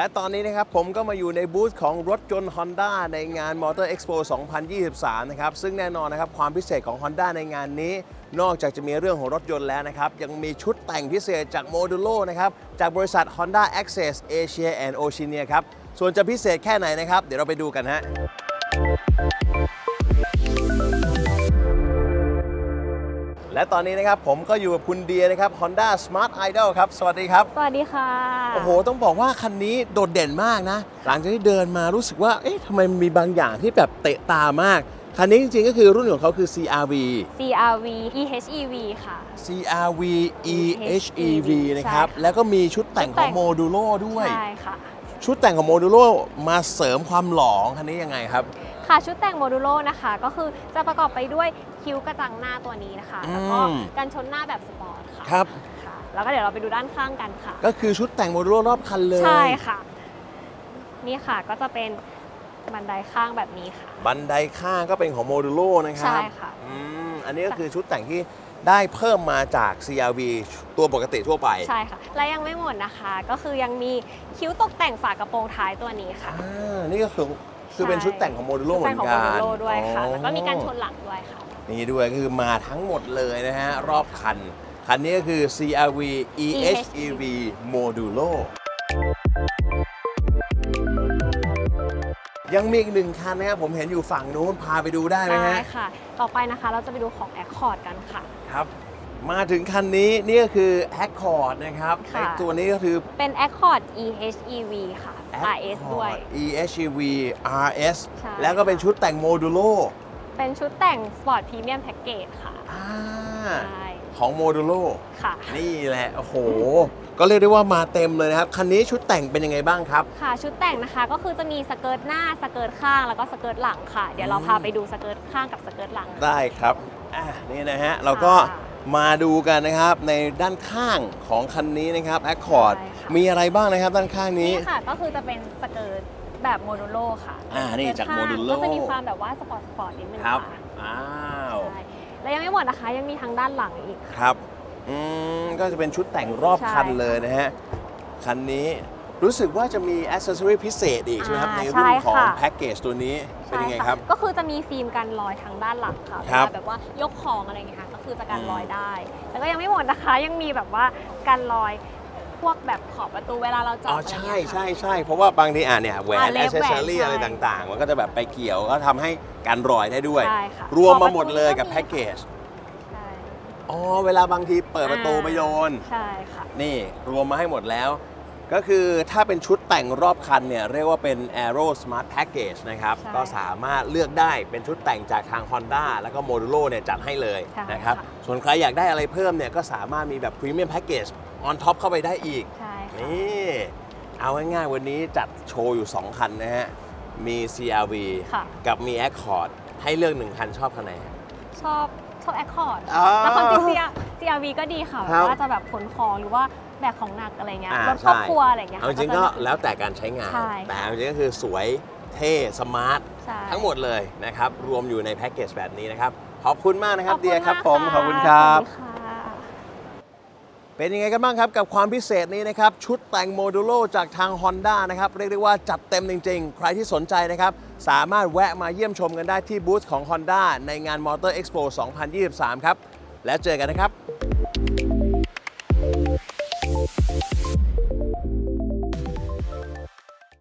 และตอนนี้นะครับผมก็มาอยู่ในบูธของรถยนต์ Honda ในงาน Motor Expo 2023 นะครับ ซึ่งแน่นอนนะครับความพิเศษของ Honda ในงานนี้ นอกจากจะมีเรื่องของรถยนต์แล้วนะครับ ยังมีชุดแต่งพิเศษจากโมดูโลนะครับ จากบริษัท Honda Access Asia and Oceania ครับ ส่วนจะพิเศษแค่ไหนนะครับ เดี๋ยวเราไปดูกันฮะ และตอนนี้นะครับผมก็อยู่กับคุณเดียนะครับ Honda Smart Idol ครับ สวัสดีครับ สวัสดีค่ะ โอ้โห ต้องบอกว่าคันนี้โดดเด่นมากนะ หลังจากที่เดินมารู้สึกว่า เอ๊ะทำไมมันมีบางอย่างที่แบบเตะตามาก คันนี้จริงๆ ก็คือรุ่นของเขาคือ CRV CRV EHEV ค่ะ CRV EHEV นะครับใช่ค่ะแล้วก็มีชุดแต่งชุดแต่งของ Modulo ด้วย ใช่ค่ะ ชุดแต่งของ Modulo มาเสริมความหล่อของคันนี้ยังไงครับ ค่ะชุดแต่ง Modulo นะคะ ก็คือจะประกอบไปด้วยคิ้วกระจังหน้าตัวนี้นะคะ แล้วก็อืม กันชนหน้าแบบสปอร์ตค่ะครับ ค่ะ แล้วก็เดี๋ยวเราไปดูด้านข้างกันค่ะ ก็คือชุดแต่งโมดูโลรอบคันเลย ใช่ค่ะ นี่ค่ะก็จะเป็นบันไดข้างแบบนี้ค่ะ บันไดข้างก็เป็นของโมดูโลนะครับใช่ค่ะ อืมอันนี้ก็คือชุดแต่งที่ ได้เพิ่มมาจาก CRV ตัวปกติทั่วไป ใช่ค่ะ และยังไม่หมดนะคะ ก็คือยังมีคิ้วตกแต่งฝากระโปรงท้ายตัวนี้ค่ะ อ่า นี่ก็คือคือเป็นใช่ชุดแต่งของโมดูโลเหมืแต่องนของกัโมนดูโลด้วยค่ะอ๋อแล้วก็มีการชนหลังด้วยค่ะ นี่ด้วยก็คือมาทั้งหมดเลยนะฮะ รอบคัน คันนี้ก็คือ CRV EHEV Modulo ยังมีอีกหนึ่งคันนะครับผมเห็นอยู่ฝั่งนู้นพาไปดูได้ไหมได้ฮะค่ะ ต่อไปนะคะเราจะไปดูของ Accord กันค่ะ ครับ มาถึงคันนี้นี่ก็คือ Accord นะครับค่ะ ไอ้ตัวนี้ก็คือ เป็น Accord EHEV ค่ะ RS ด้วย Accord EHEV RS ใช่ แล้วก็เป็นชุดแต่ง Moduloเป็นชุดแต่ง Sport Premium Package ค่ะ อ่า ใช่ ของ Modulo ค่ะ นี่แหละ โอ้โห ก็เรียกได้ว่ามาเต็มเลยนะครับ คันนี้ชุดแต่งเป็นยังไงบ้างครับ ค่ะ ชุดแต่งนะคะก็คือจะมี skirt หน้า skirt ข้าง แล้วก็ skirt หลังค่ะ เดี๋ยวเราพาไปดู skirt ข้างกับ skirt หลัง ได้ครับ อ่านี่นะฮะ เราก็ค่ะมาดูกันนะครับในด้านข้างของคันนี้นะครับ Accord ใช่ค่ะมีอะไรบ้างนะครับด้านข้างนี้ นี่ค่ะ ก็คือจะเป็น skirt แบบ Modulo ค่ะ อ่า นี่จาก skirt ข้าง Modulo ก็จะมีความแบบว่าสปอร์ตสปอร์ตนิดนึงครับค่ะอ้าวใช่ แล้วยังไม่หมดนะคะ ยังมีทางด้านหลังอีกค่ะ ครับ อืม ก็จะเป็นชุดแต่งรอบคันใช่ เลยนะฮะ คันนี้รู้สึกว่าจะมีอ c เซสซอรีพิเศษอีกใช่ไหมครับอ่าในรุ่นของใช่ค่ะ แพ็กเกจตัวนี้เป็นยังไงใช่ะครับ ก็คือจะมีฟิล์มกันรอยทางด้านหลังค่ะครับเวลาแบบว่ายกของอะไรอย่างเงี้ยค่ะก็คือจะกันอืมรอยได้ แล้วก็ยังไม่หมดนะคะ ยังมีแบบว่ากันรอย พวกแบบขอบประตูเวลาเราจออ๋ดออะไรใช่เงี้ยค่ะ ใช่ใช่เพราะว่าบางทีอะเนี่ยแหวนอ่าอเล็บเซสซอรี่แหวนอะไรใช่ต่างๆ มันก็จะแบบไปเกี่ยวก็ทำให้กันรอยได้ด้วย ใช่ค่ะรวมมาหมดขอบประตูเลยกับก็มี แพ็กเกจใช่อ๋อเวลาบางทีเปิดประตูอ่าไปโยน ใช่ค่ะ นี่รวมมาให้หมดแล้ว ก็คือถ้าเป็นชุดแต่งรอบคันเนี่ย เรียกว่าเป็น Aero Smart Package นะครับ ใช่ก็สามารถเลือกได้เป็นชุดแต่งจากทาง Honda แล้วก็ Modulo เนี่ยจัดให้เลยใช่นะครับ ค่ะ ส่วนใครอยากได้อะไรเพิ่มเนี่ย ก็สามารถมีแบบ Premium Package on top เข้าไปได้อีก ใช่ค่ะนี่ เอาง่ายๆวันนี้จัดโชว์อยู่ 2 คันนะฮะ มี CRV ค่ะ กับมี Accord ให้เลือกหนึ่งคันชอบคันไหนฮะ ชอบชอบ Accord อ๋อแล้วความจริง CR CRV ก็ดีค่ะครับ ว่าจะแบบขนของหรือว่าแบกของหนักอะไรเงี้ยอ่ารถครอบใช่ครัวอะไรเงี้ยเอาจริงๆค่ะก็จะ แล้วแต่การใช้งาน ใช่ แต่เอาจริงๆก็คือสวยเท่ smart ใช่ ทั้งหมดเลยนะครับ รวมอยู่ในแพ็กเกจแบบนี้นะครับ ขอบคุณมากนะครับขอเดียครับมากผมะขอบคุณครับ สวัสดีค่ะ เป็นยังไงกันบ้างครับกับความพิเศษนี้นะครับชุดแต่งโมดูโลจากทาง Honda นะครับเรียกได้ว่าจัดเต็มจริง ๆ ใครที่สนใจนะครับสามารถแวะมาเยี่ยมชมกันได้ที่บูธของ Honda ในงาน Motor Expo 2023 ครับ แล้วเจอกันนะครับ